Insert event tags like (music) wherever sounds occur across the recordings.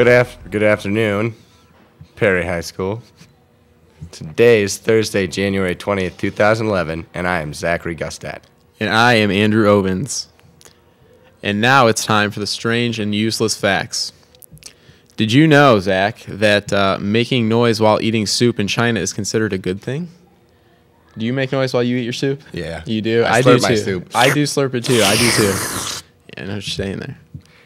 Good af- good afternoon, Perry High School. Today is Thursday, January 20th, 2011, and I am Zachary Gustat. And I am Andrew Ovens. And now it's time for the strange and useless facts. Did you know, Zach, that uh, making noise while eating soup in China is considered a good thing? Do you make noise while you eat your soup? Yeah. You do? I do slurp my too. soup. I do slurp it too. I do too. Yeah, no, just staying there.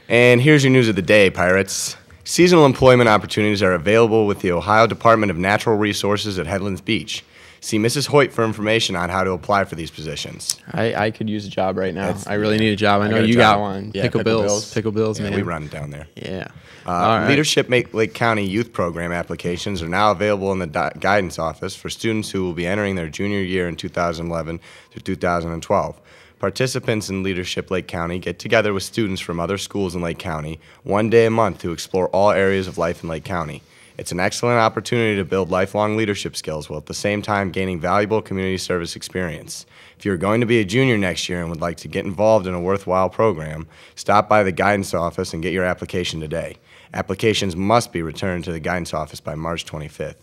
And here's your news of the day, Pirates. Seasonal employment opportunities are available with the Ohio Department of Natural Resources at Headlands Beach. See Mrs. Hoyt for information on how to apply for these positions. I, I could use a job right now. That's- I really need a job. I know got you got one. Yeah, pickle, Pickle bills. Bills. Pickle bills, Yeah, man. we run down there. Yeah. Uh, right. Leadership Lake County Youth Program applications are now available in the guidance office for students who will be entering their junior year in 2011 through 2012. Participants in Leadership Lake County get together with students from other schools in Lake County one day a month to explore all areas of life in Lake County. It's an excellent opportunity to build lifelong leadership skills while at the same time gaining valuable community service experience. If you're going to be a junior next year and would like to get involved in a worthwhile program, stop by the guidance office and get your application today. Applications must be returned to the guidance office by March 25th.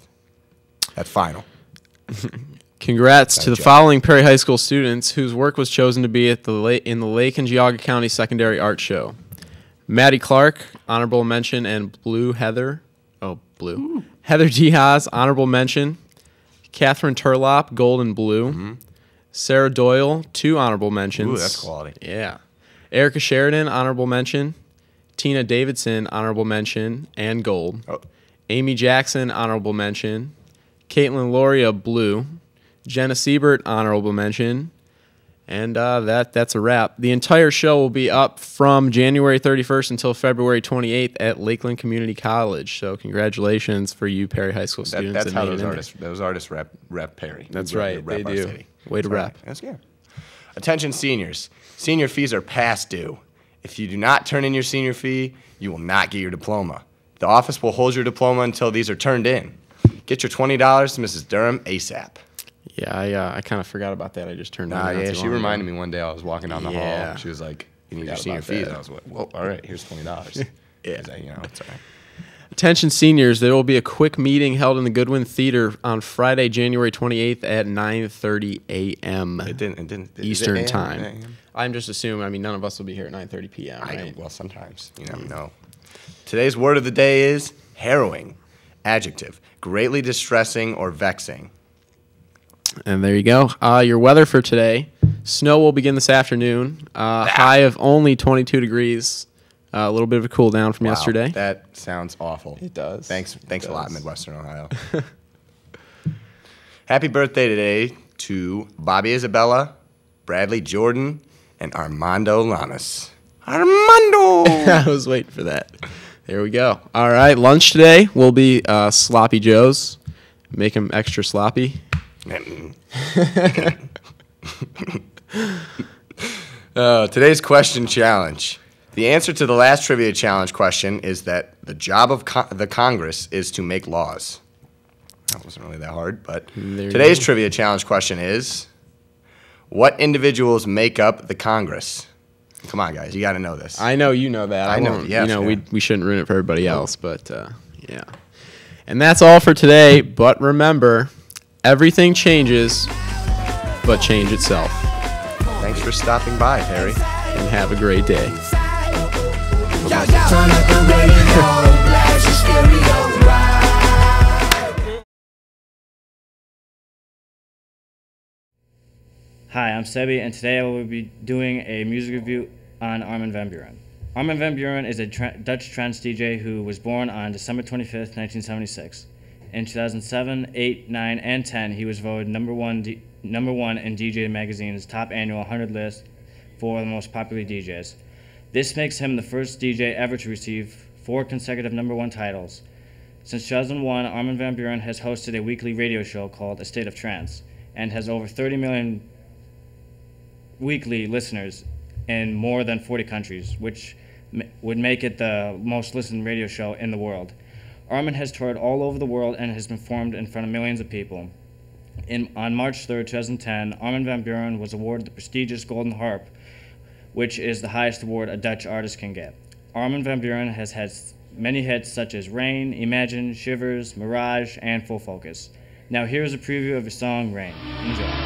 That's final. (laughs) Congrats to the job. following Perry High School students whose work was chosen to be at the La- in the Lake and Geauga County Secondary Art Show. Maddie Clark, honorable mention, and Blue Heather, oh blue, Heather Diaz, honorable mention. Catherine Turlop, gold and blue. Sarah Doyle, two honorable mentions. Mm-hmm. Ooh, that's quality. Yeah. Erica Sheridan, honorable mention. Tina Davidson, honorable mention, and gold. Oh. Amy Jackson, honorable mention. Caitlin Loria, blue. Jenna Siebert, honorable mention. And uh, that that's a wrap. The entire show will be up from January 31st until February 28th at Lakeland Community College. So congratulations for you Perry High School That, students. that's that how those artists those artists rep rep Perry. That's right, they our do. city. Way to That's right. rep. That's good. Attention seniors. Senior fees are past due. If you do not turn in your senior fee, you will not get your diploma. The office will hold your diploma until these are turned in. Get your $20 to Mrs. Durham ASAP. Yeah, I uh, I kind of forgot about that. I just turned. Nah, on yeah, she reminded ago. me one day I was walking down the Yeah. hall. She was like, "You need your senior fees." I was like, "Well, all right, here's twenty dollars." (laughs) Yeah. like, you know, it's all right. Attention seniors, there will be a quick meeting held in the Goodwin Theater on Friday, January 28th at 9:30 a.m. It didn't. It didn't. it Eastern AM? time. AM? I'm just assuming. I mean, none of us will be here at 9:30 p.m. I well, sometimes you never know. Today's word of the day is harrowing. Adjective: greatly distressing or vexing. And there you go. Uh, your weather for today: snow will begin this afternoon. Uh, high of only 22 degrees. Uh, a little bit of a cool down from Wow, yesterday. That sounds awful. It does. Thanks. Thanks a lot. Midwestern Ohio. (laughs) Happy birthday today to Bobby Isabella, Bradley Jordan, and Armando Lamas. Armando. (laughs) I was waiting for that. There we go. All right, lunch today will be uh, sloppy joes. Make them extra sloppy. (laughs) Uh, today's question challenge. The answer to the last trivia challenge question is that the job of co- the Congress is to make laws. That wasn't really that hard, but There today's trivia challenge question is what individuals make up the Congress? Come on, guys, you got to know this. I know you know that. I know, yes, you know yeah. we we shouldn't ruin it for everybody else, but uh, yeah. And that's all for today. But remember, everything changes, but change itself. Thanks for stopping by, Harry. And have a great day. Turn up the radio, blast your stereo, right? Hi, I'm Sebi, and today I will be doing a music review on Armin van Buuren. Armin van Buuren is a tra- Dutch trance DJ who was born on December 25th, 1976. In 2007, 8, 9, and 10, he was voted number one, D- number one in DJ Magazine's top annual 100 list for the most popular DJs. This makes him the first DJ ever to receive four consecutive number one titles. Since 2001, Armin van Buuren has hosted a weekly radio show called A State of Trance and has over 30 million weekly listeners in more than 40 countries, which m- would make it the most listened radio show in the world. Armin has toured all over the world and has performed in front of millions of people. In, on March 3, 2010, Armin van Buuren was awarded the prestigious Golden Harp, which is the highest award a Dutch artist can get. Armin van Buuren has had many hits such as Rain, Imagine, Shivers, Mirage, and Full Focus. Now here's a preview of his song Rain. Enjoy.